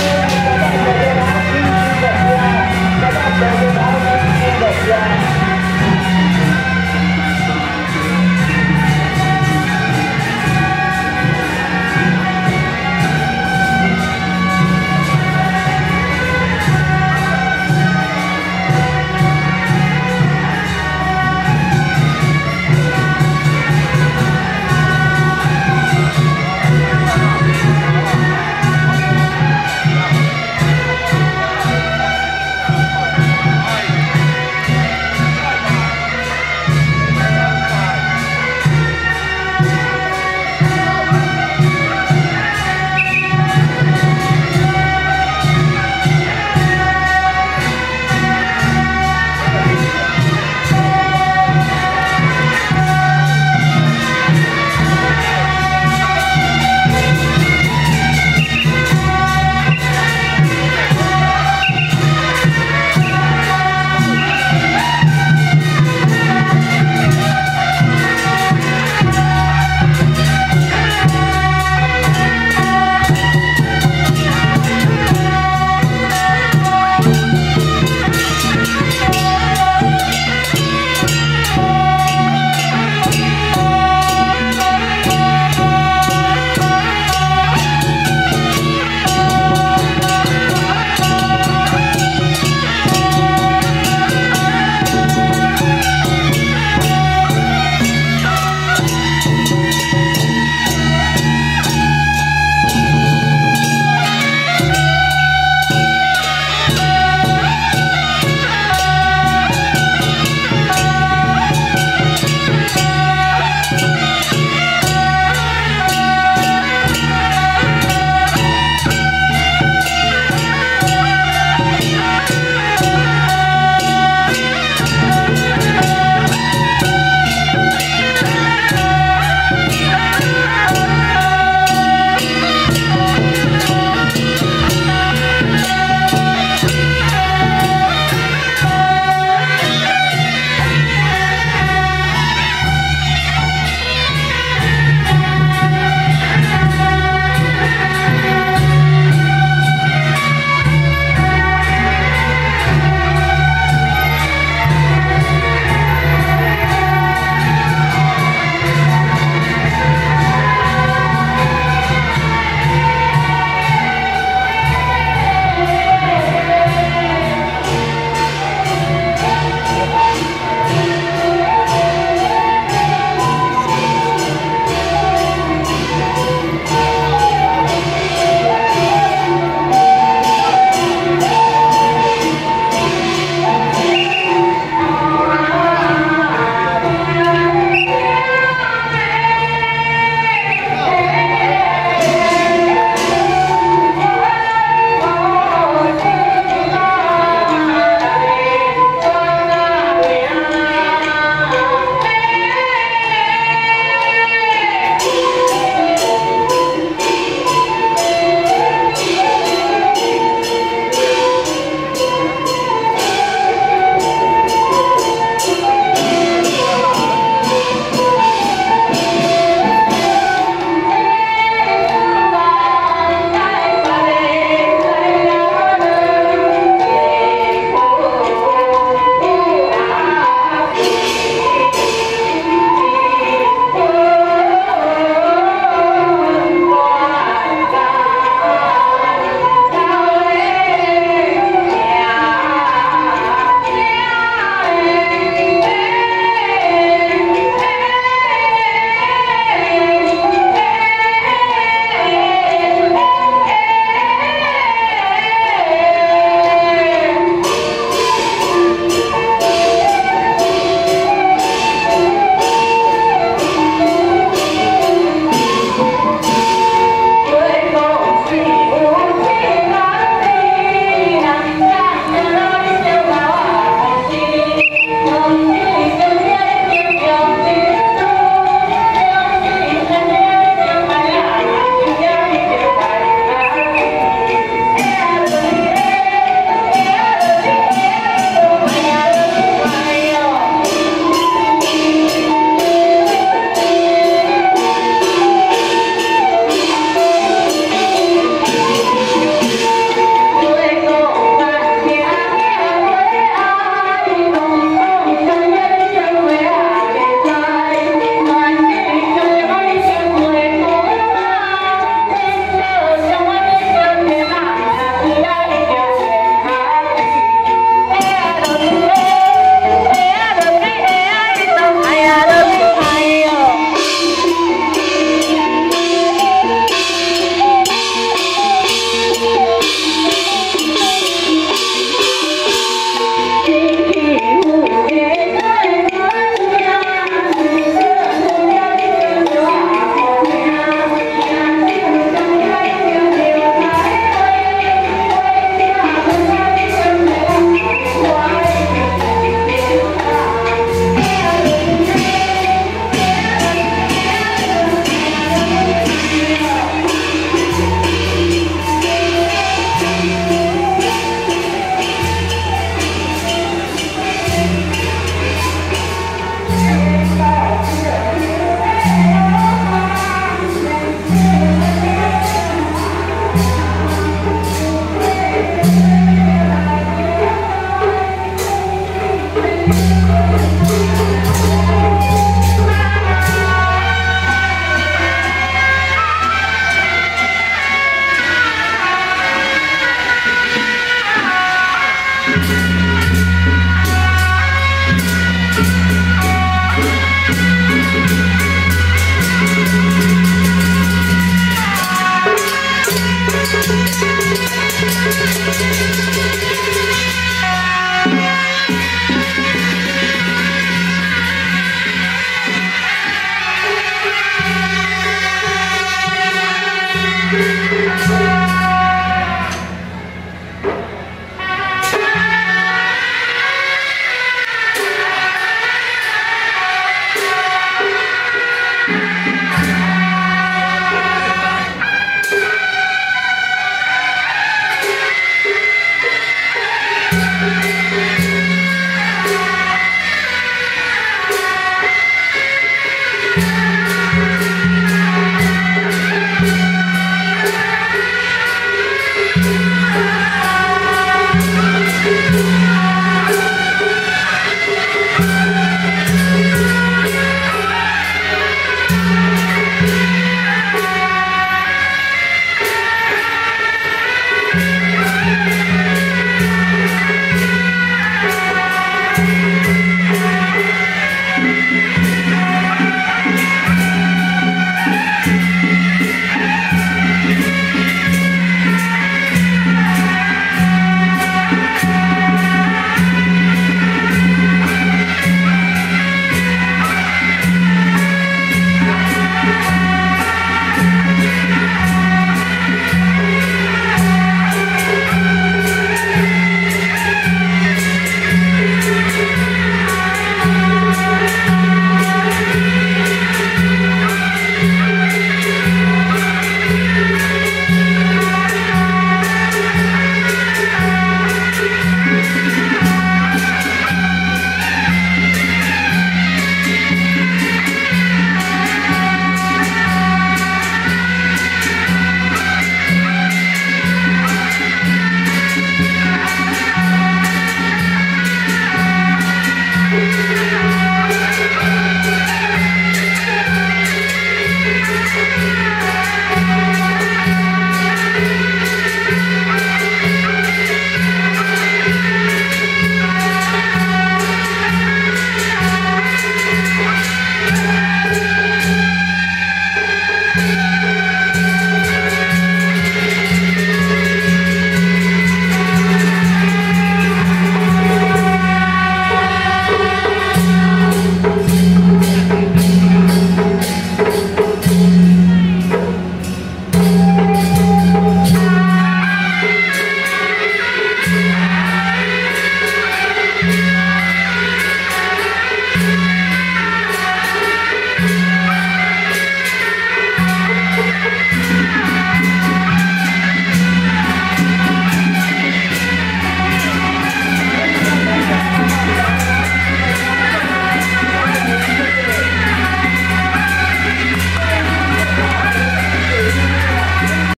Yeah.